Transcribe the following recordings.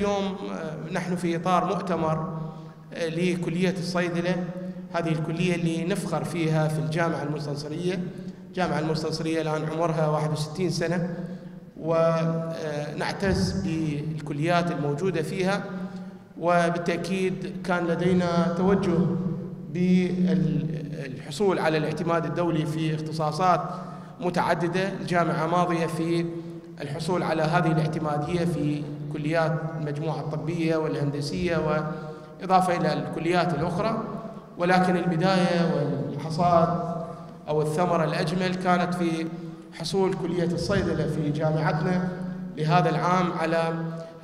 اليوم نحن في إطار مؤتمر لكلية الصيدلة. هذه الكلية اللي نفخر فيها في الجامعة المستنصرية. الجامعة المستنصرية الآن عمرها 61 سنة ونعتز بالكليات الموجودة فيها. وبالتأكيد كان لدينا توجه بالحصول على الاعتماد الدولي في اختصاصات متعددة. الجامعة ماضية في الحصول على هذه الاعتمادية في كليات المجموعة الطبية والهندسية وإضافة إلى الكليات الأخرى. ولكن البداية والحصاد أو الثمرة الأجمل كانت في حصول كلية الصيدلة في جامعتنا لهذا العام على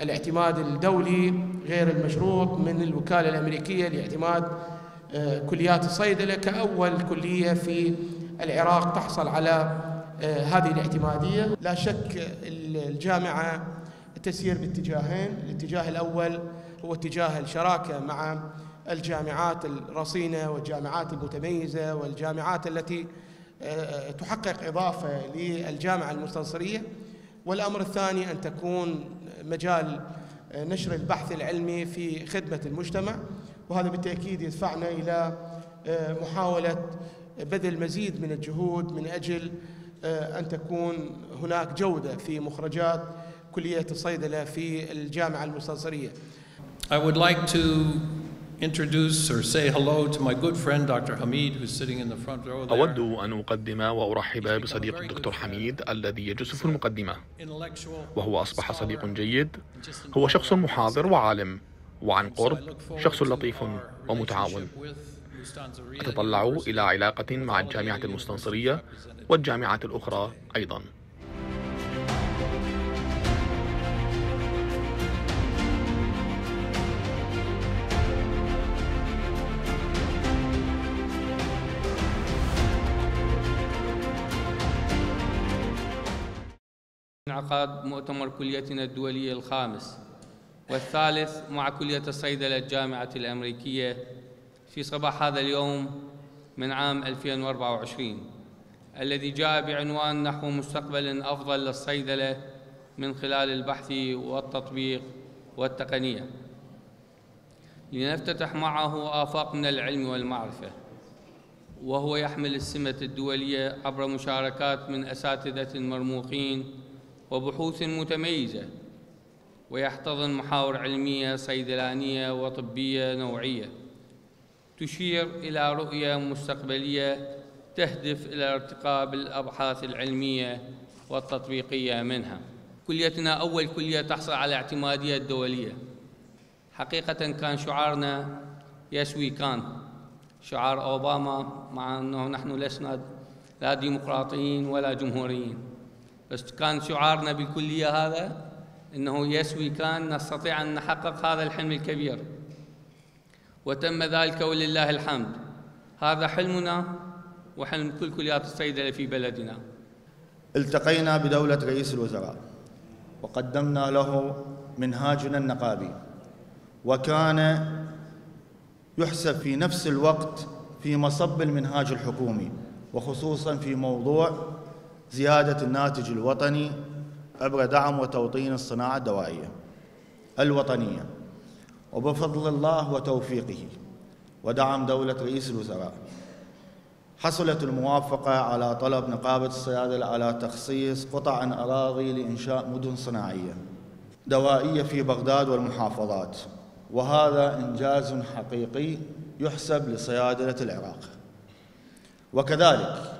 الاعتماد الدولي غير المشروط من الوكالة الأمريكية لاعتماد آه، كليات الصيدلة كأول كلية في العراق تحصل على هذه الاعتمادية. لا شك الجامعة تسير باتجاهين. الاتجاه الأول هو اتجاه الشراكة مع الجامعات الرصينة والجامعات المتميزة والجامعات التي آه، تحقق إضافة للجامعة المستنصرية. والأمر الثاني أن تكون مجال نشر البحث العلمي في خدمة المجتمع. وهذا بالتأكيد يدفعنا إلى آه، محاولة بذل مزيد من الجهود من أجل آه، أن تكون هناك جودة في مخرجات كلية الصيدلة في الجامعة المستنصرية I would like to introduce or say hello to my good friend Dr. Hamid who's sitting in the front row there. أود أن أقدم وأرحب بصديق الدكتور حميد الذي يجلس في المقدمة وهو أصبح صديق جيد هو شخص محاضر وعالم وعن قرب شخص لطيف ومتعاون أتطلع إلى علاقة مع الجامعة المستنصرية والجامعات الأخرى أيضاً. انعقاد مؤتمر كليتنا الدولي الخامس والثالث مع كلية الصيدلة الجامعة الأمريكية في صباح هذا اليوم من عام 2024 الذي جاء بعنوان نحو مستقبل أفضل للصيدلة من خلال البحث والتطبيق والتقنية. لنفتتح معه آفاق من العلم والمعرفة وهو يحمل السمة الدولية عبر مشاركات من أساتذة مرموقين وبحوث متميزة ويحتضن محاور علمية صيدلانية وطبية نوعية. تشير إلى رؤية مستقبلية تهدف إلى ارتقاء بالأبحاث العلمية والتطبيقية منها. كليتنا أول كلية تحصل على اعتمادية دولية. حقيقة كان شعارنا يسوي كان. شعار أوباما مع أنه نحن لسنا لا ديمقراطيين ولا جمهوريين. بس كان شعارنا بالكلية هذا أنه يسوي كان نستطيع أن نحقق هذا الحلم الكبير. وتم ذلك ولله الحمد. هذا حلمنا وحلم كل كليات الصيدلة في بلدنا. التقينا بدولة رئيس الوزراء وقدمنا له منهاجنا النقابي وكان يحسب في نفس الوقت في مصب المنهاج الحكومي وخصوصا في موضوع زيادة الناتج الوطني عبر دعم وتوطين الصناعة الدوائية الوطنية. وبفضل الله وتوفيقه. ودعم دولة رئيس الوزراء. حصلت الموافقة على طلب نقابة الصيادلة على تخصيص قطع أراضي لإنشاء مدن صناعية. دوائية في بغداد والمحافظات. وهذا إنجاز حقيقي يحسب لصيادلة العراق. وكذلك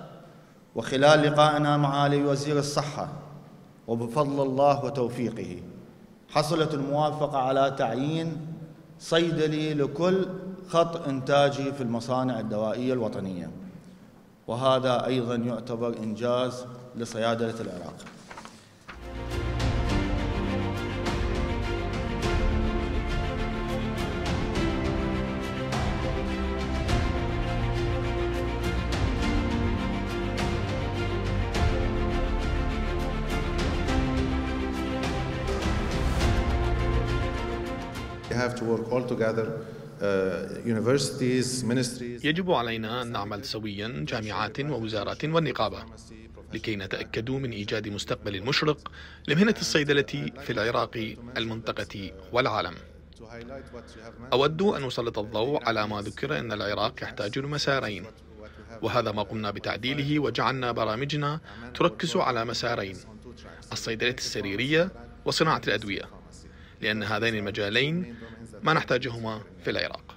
وخلال لقائنا مع وزير الصحة وبفضل الله وتوفيقه حصلت الموافقة على تعيين صيدلي لكل خط إنتاجي في المصانع الدوائية الوطنية. وهذا أيضا يعتبر إنجاز لصيادلة العراق. Have to work all together يجب علينا أن نعمل سويا جامعات ووزارات والنقابة لكي نتأكدوا من إيجاد مستقبل مشرق لمهنة الصيدلة في العراق المنطقة والعالم. أود أن أسلط الضوء على ما ذكر أن العراق يحتاج لمسارين وهذا ما قمنا بتعديله وجعلنا برامجنا تركز على مسارين الصيدلة السريرية وصناعة الأدوية لأن هذين المجالين ما نحتاجهما في العراق.